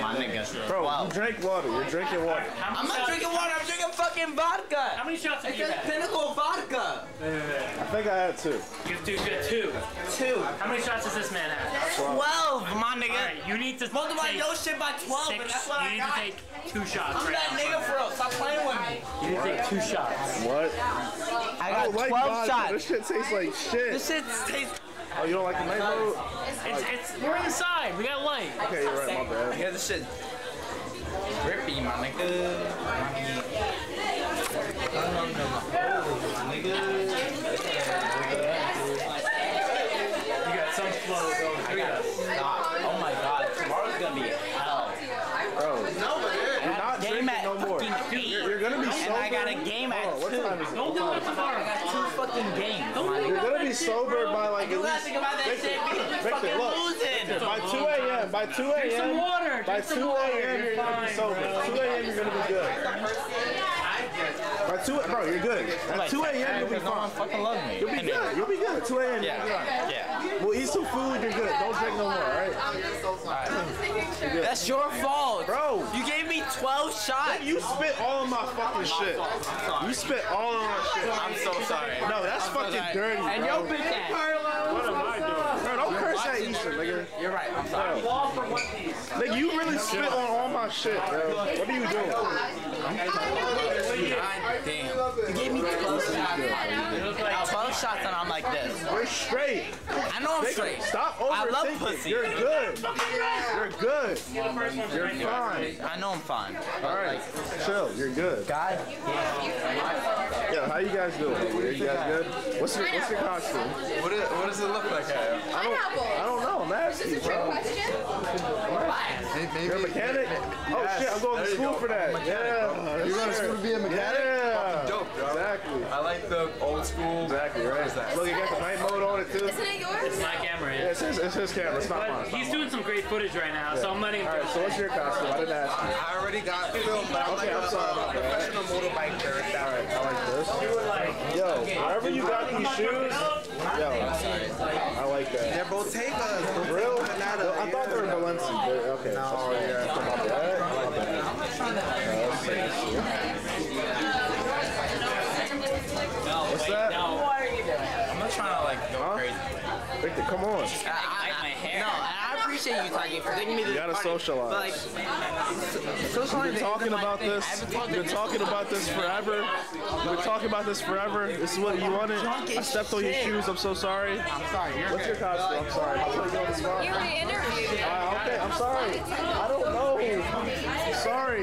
My nigga. Bro, Wow. you drink water. You're drinking water. I'm not drinking water. I'm drinking fucking vodka. how many shots have It's you just had? pinnacle vodka. I think I had two. You have two. Good two. Two. How many shots does this man have? Twelve, my All nigga. right, you need to Multiply take your shit by 12, six. and that's what you I need to take two shots. I'm right that now. nigga for real. Stop playing with me. You need to take two shots. What? I I got don't like 12 vodka. shots. This shit tastes like shit. This shit tastes. Oh, you don't like the night mode? It's, it's, we're inside. We got light. Okay, you're right. My bad. Yeah, this shit grippy, my nigga. You got some flow going. I got Oh my god, tomorrow's gonna be hell. Bro, you're not game drinking no more. fucking eight, You're, you're gonna be sober. And I got a game time is it? Don't do it tomorrow. I got two fucking games. You're gonna be sober by like You at gotta least. think about that shit because Victor, look. losing. Victor, by 2 a.m. By 2 a.m. Drink some water. By 2 a.m. you're gonna be sober. bro. 2 a.m. you're gonna be good. By 2 bro, you're good. At 2 a.m. you'll be fine. fucking loves me. You'll be good. You'll be good. 2 a.m. Yeah, you'll be good. yeah. We'll eat some food. You're good. Don't drink no more. All right. You're. That's your fault. Bro. You gave me 12 shots. You spit all of my fucking shit. You spit all of my shit. I'm so sorry. No, that's I'm fucking sorry. dirty. And bro. yo, bitch ass. What am I doing? Bro, don't curse at Easter, nigga. You're right. I'm sorry. Nigga, you really spit on all my shit, bro. What are you doing? Damn. You gave me 12 shots. 12 shots and I'm like this. We're straight. I know I'm straight. Stop overthinking. I love pussy. You're good. You're good. You're fine. I know I'm fine. All right, chill. You're good. God Yeah, how you guys doing? You guys good? What's your What's your costume? What, is, what does it look like? I don't. I don't know. I'm asking, bro. You're a mechanic? Oh shit! I'm going to school for that. Yeah. You're going to school to be a mechanic? Yeah. Dope, bro. Exactly. I like the old school. Exactly right. Look, you got the night mode on it too. Isn't it yours? It's my camera. Yeah, it's his, it's his camera. It's not mine. But It's not he's mine. doing some great footage right now, so I'm letting him. All right. So what's your costume? I didn't ask you. I already got filmed, but I'm like Okay, I'm sorry a uh, about that. professional motorbiker. All right, I like this. Yo, wherever you got these shoes, yo, I like that. They're Bottegas. For real? Yo, I thought they were Balenci, but okay. No, yeah. My bad. My bad. Uh, let's see, let's see. What's that? I'm not trying to like go Huh? crazy. Victor, come on. I, I, no, I appreciate you talking for giving me this You gotta party, socialize. But like, We've been talking about thing. this. We've been talking about this forever. We've been talking about this forever. This is what you wanted. I stepped on your shoes. I'm so sorry. I'm sorry. You're What's your costume? I'm sorry. I'll put you on the spot. You already interviewed. Uh, okay, I'm sorry. I don't know. I'm sorry.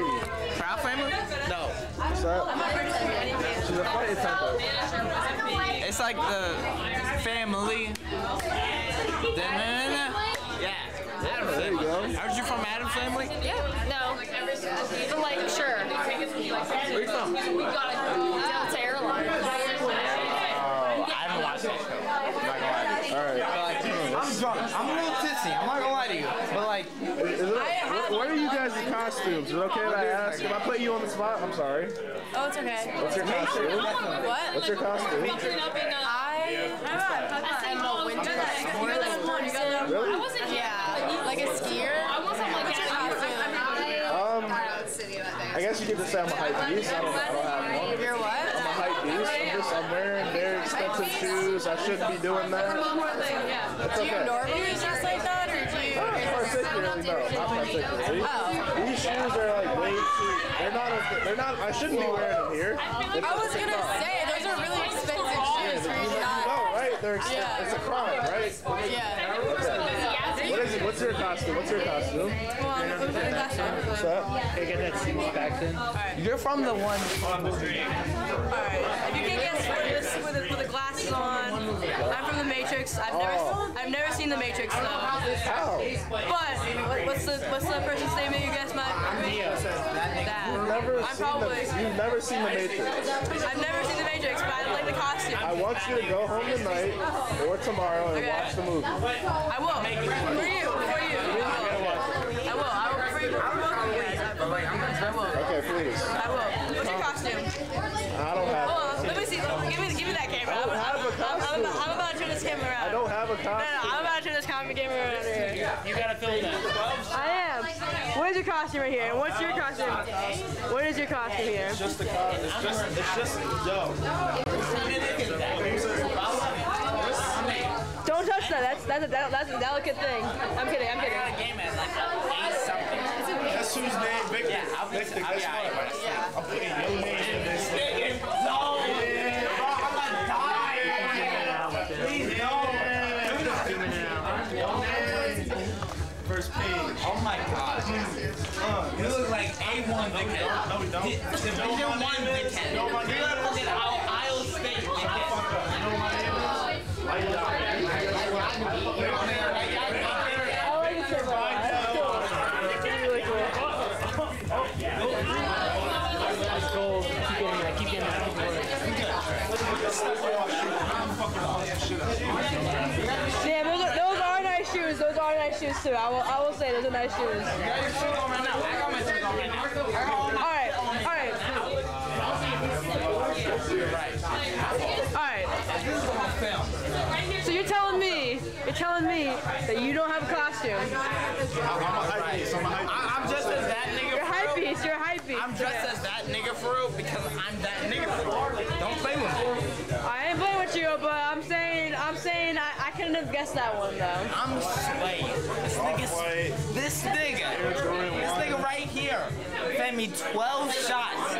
Proud family? No. What's that? She's a flight attendant. It's like the family. There you go. Aren't you from Adam family? Yeah. No. But like, sure. Where you from? Delta Airlines. Oh, I haven't watched that show. I'm not gonna lie to you. All right. I'm drunk. I'm a little tipsy. I'm not gonna lie to you. But like, Is it, what, what are you guys' costumes? Is it okay that I ask? If I put you on the spot, I'm sorry. Oh, it's okay. What's your costume? What? What's your costume? I am a winter person. Really? I wasn't. Yeah, like a skier. I wasn't like a Um, I guess you get to say I'm a hype beast. I don't, I don't have one. You're what? I'm a hype beast. I'm just I'm wearing very expensive shoes. I shouldn't be doing that. It's Do you okay. normally dress like that, or do you? Not particularly, no, not particularly. These shoes are like way too. They're not. A, they're not. I shouldn't be wearing them here. I was gonna say those are really expensive shoes for You not. right? They're expensive. Yeah. It's a crime, right? Yeah. What is it? What's your costume? What's your costume? What's that? Hey, get that six pack in. you're from the one. Alright, if you can guess what it is with the, with the glasses on, I'm from the Matrix. I've never, Oh. I've never seen the Matrix though. How? But what, what's the what's the person's name that you guessed my? That. You've never I'm seen probably. the. You've never seen the Matrix. I've never seen the Matrix, but I like the costume. I want you to go home tonight or tomorrow and Okay. watch the movie. I will. For you. For I'm about to turn this camera camera around here. You gotta film that. I am. What is your costume right here? What's your costume? What is your costume here? It's just the costume. It's just. It's just. Yo. Don't touch that. That's that's a, that's a delicate thing. I'm kidding. I'm kidding. That's whose name, Victor. Yeah, I'll be. Victor, I'll be guess alright. what? Yeah. I'm putting your name A1 dickhead. No, we don't. Division You one dickhead. You my name is? Iowa State dickhead. You know my name is? I getting that. Yeah, those are, those are nice shoes. Those are nice shoes too. I will, I will say those are nice shoes. All right, all right. All right. So you're telling me, you're telling me that you don't have a costume. I'm, I'm just as that nigga You're for hype real. beast. You're hype beast. I'm dressed as that nigga for real because I'm I, I couldn't have guessed that one though. I'm swayed. This nigga, this nigga, this nigga right here fed me 12 shots.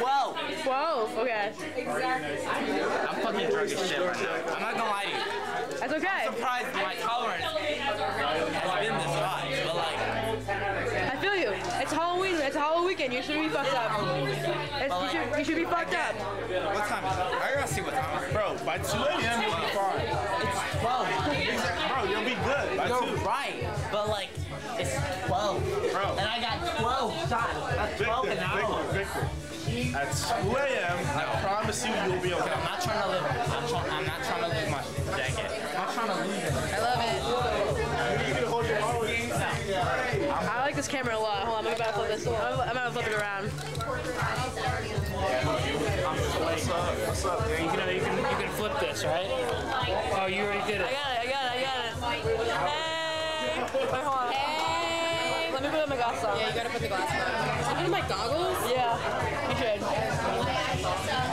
12. 12. Okay. I'm fucking drunk as shit right now. I'm not gonna lie to you. That's okay. I'm surprised my tolerance has been this high, but like. I feel you. It's Halloween. It's Halloween weekend. You should be fucked up. It's, you, should, you should be fucked up. What time is it? I gotta see what time. Bro, by 2 a.m. you'll be fine. It's 12. Bro, you'll be good by You're 2. right, but like, it's 12. Bro. And I got 12 shots. That's 12 Victor, an hour. Victor, Victor. At 2 a.m., I promise you, you'll be okay. I'm not trying to live. I'm, try, I'm not trying to lose my jacket. I'm not trying to lose it. I love it. You can hold your wallet. I like this camera a lot. Hold on, I'm about to flip this. I'm I'm gonna flip it around. What's up? What's up, You can, you can, you can flip this, right? Oh, you already did it. I it. got it. I got it. I got it. Hey. Wait, hold on. Hey. Let me put on my glasses on. Yeah, you gotta put the glasses on. These are my goggles? Yeah. You should.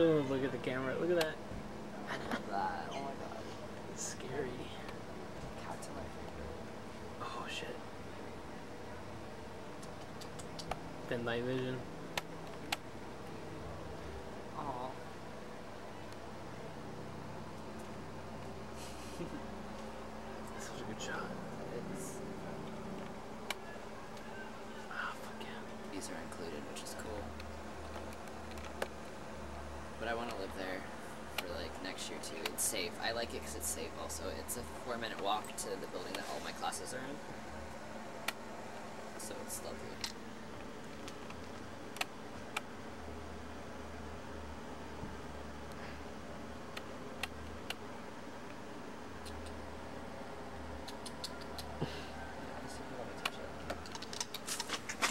Look, look, at the camera. Look at that. I love that. Oh my god. It's scary. Cats are my favorite. Oh shit. Thin night vision. Aw. Such a good shot. It's. Ah, fuck yeah. These are included, which is cool. But I want to live there for like next year too. It's safe. I like it because it's safe. Also, it's a four-minute walk to the building that all my classes are in. So it's lovely.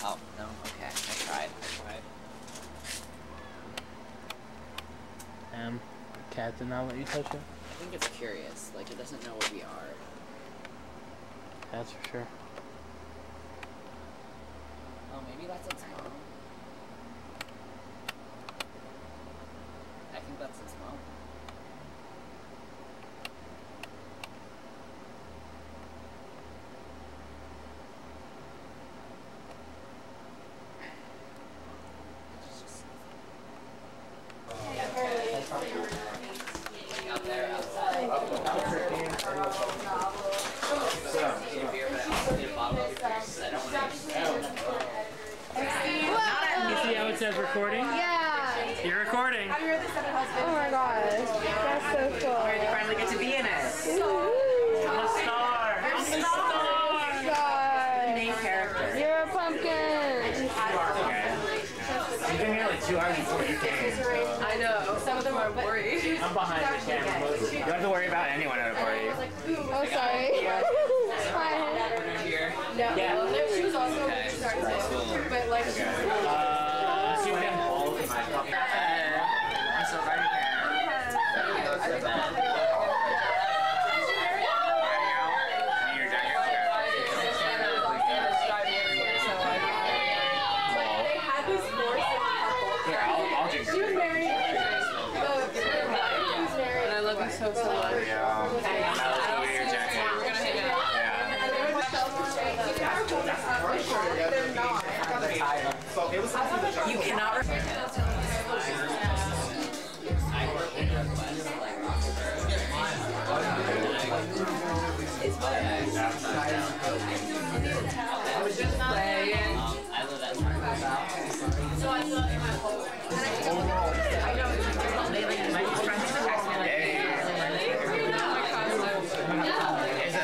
Oh, no? Okay, I tried. I tried. Um, not let you touch it? I think it's curious. Like, it doesn't know what we are. That's for sure. Oh, maybe that's its mom. I think that's its mom. Out there, You see how it says recording? Yeah. You're recording. Oh my gosh. That's so cool. You finally get to be in it. I'm a star. I'm a star. God. Main character. You're a pumpkin. two hours before you came. I know. Some of them are worried. I'm behind the camera. You don't have to worry about anyone at a party. Oh, sorry.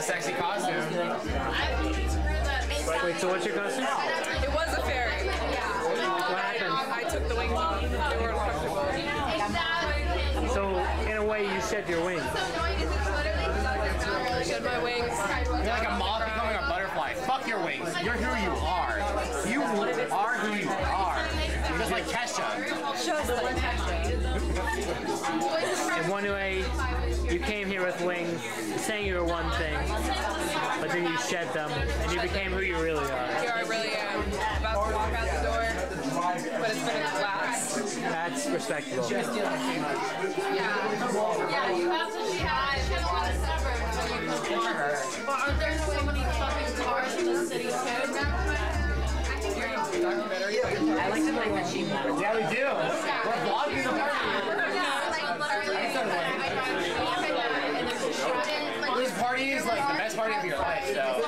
Sexy costume. Wait, so what's your costume? It was a fairy. What happened? I took the wings off. They were uncomfortable. So, in a way, you shed your wings. Shed my wings. You're like a moth becoming a butterfly. Fuck your wings. You're who you are. You are who you are. Just like Kesha. In one way, you came here with wings, saying you were one thing, but then you shed them, and you became who you really are. Here I really am. About to walk out the door. But it's been a class. That's respectable. Yeah. Yeah, you have to try uh, to go to suburbs you come to But aren't there so many fucking cars in the city too? I like to play machine models. Yeah, we do. We're vlogging the party. This party is like the best party of your life, so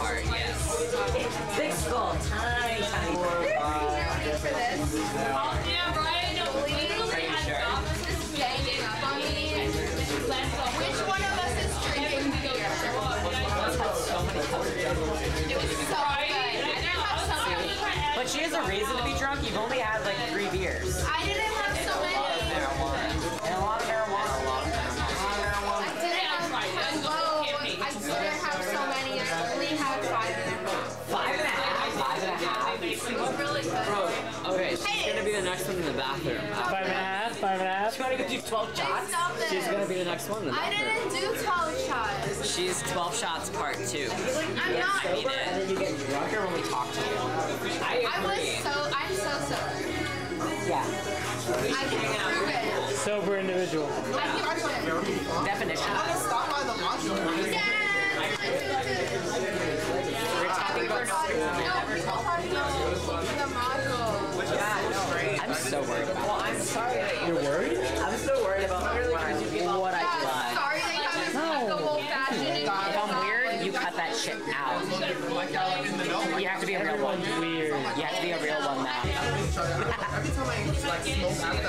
part, yes. Big skull, tiny, tiny. for this. Oh, yeah, Brian, no, literally had opposites ganging up on me. Which one of us is drinking beer? It was so good. I didn't so. But she has a reason to be drunk. You've only had like three beers. I didn't have so many. The next one in the bathroom. Five and a half, five and a half. She's gonna do 12 shots. Stop it. She's gonna be the next one in the bathroom. I didn't do 12 shots. She's 12 shots part two. I'm not. And then you get drunker when we talk to you. I I was agree. so, I'm so sober. Yeah. I can prove it. Sober individual. I can prove it. Definition. Stop by the module. We're talking about No, people talking about the module. I'm so worried about Well, I'm sorry that You're worried? I'm so worried about what I Yeah, done. sorry they have this like a old fashioned and If I'm weird, you cut that shit out. You have to be a real one. Weird. You have to be a real one now. Every time I like smoke after